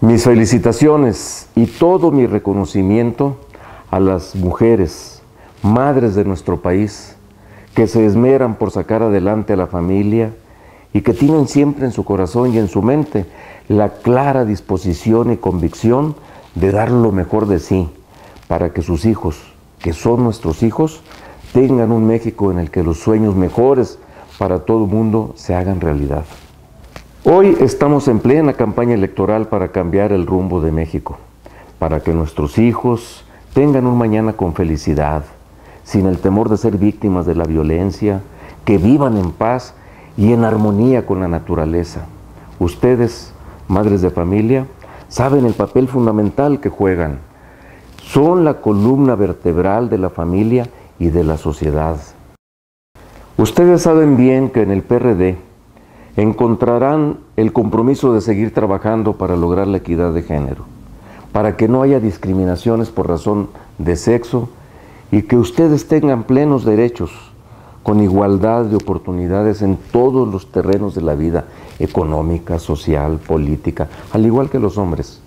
Mis felicitaciones y todo mi reconocimiento a las mujeres, madres de nuestro país, que se esmeran por sacar adelante a la familia y que tienen siempre en su corazón y en su mente la clara disposición y convicción de dar lo mejor de sí para que sus hijos, que son nuestros hijos, tengan un México en el que los sueños mejores para todo el mundo se hagan realidad. Hoy estamos en plena campaña electoral para cambiar el rumbo de México, para que nuestros hijos tengan un mañana con felicidad, sin el temor de ser víctimas de la violencia, que vivan en paz y en armonía con la naturaleza. Ustedes, madres de familia, saben el papel fundamental que juegan. Son la columna vertebral de la familia y de la sociedad. Ustedes saben bien que en el PRD encontrarán el compromiso de seguir trabajando para lograr la equidad de género, para que no haya discriminaciones por razón de sexo y que ustedes tengan plenos derechos con igualdad de oportunidades en todos los terrenos de la vida económica, social, política, al igual que los hombres.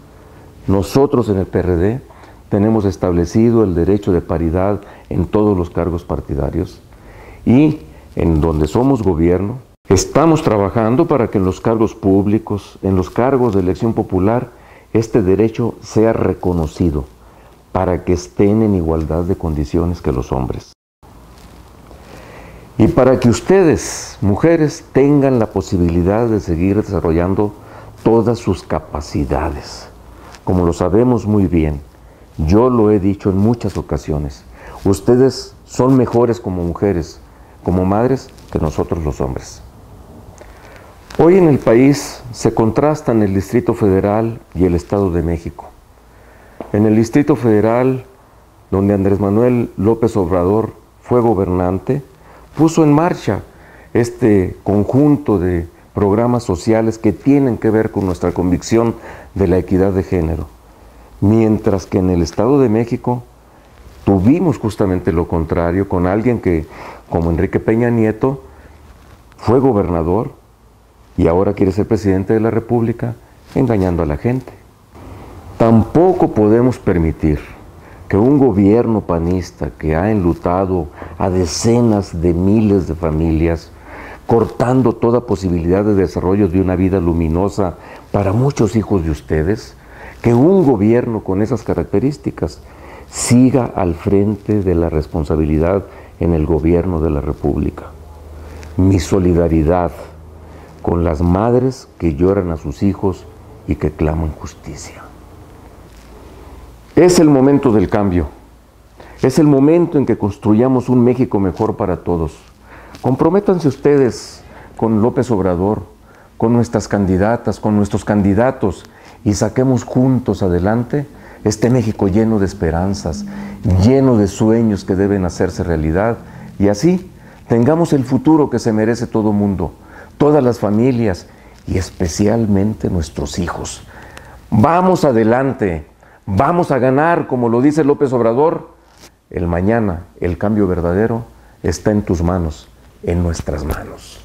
Nosotros en el PRD tenemos establecido el derecho de paridad en todos los cargos partidarios y en donde somos gobierno, estamos trabajando para que en los cargos públicos, en los cargos de elección popular, este derecho sea reconocido para que estén en igualdad de condiciones que los hombres. Y para que ustedes, mujeres, tengan la posibilidad de seguir desarrollando todas sus capacidades. Como lo sabemos muy bien, yo lo he dicho en muchas ocasiones, ustedes son mejores como mujeres, como madres, que nosotros los hombres. Hoy en el país se contrastan el Distrito Federal y el Estado de México. En el Distrito Federal, donde Andrés Manuel López Obrador fue gobernante, puso en marcha este conjunto de programas sociales que tienen que ver con nuestra convicción de la equidad de género. Mientras que en el Estado de México tuvimos justamente lo contrario con alguien que, como Enrique Peña Nieto, fue gobernador y ahora quiere ser presidente de la República engañando a la gente. Tampoco podemos permitir que un gobierno panista que ha enlutado a decenas de miles de familias, cortando toda posibilidad de desarrollo de una vida luminosa para muchos hijos de ustedes, que un gobierno con esas características siga al frente de la responsabilidad en el gobierno de la República. Mi solidaridad con las madres que lloran a sus hijos y que claman justicia. Es el momento del cambio. Es el momento en que construyamos un México mejor para todos. Comprométanse ustedes con López Obrador, con nuestras candidatas, con nuestros candidatos y saquemos juntos adelante este México lleno de esperanzas, lleno de sueños que deben hacerse realidad y así tengamos el futuro que se merece todo mundo, todas las familias y especialmente nuestros hijos. Vamos adelante. Vamos a ganar, como lo dice López Obrador. El mañana, el cambio verdadero está en tus manos, en nuestras manos.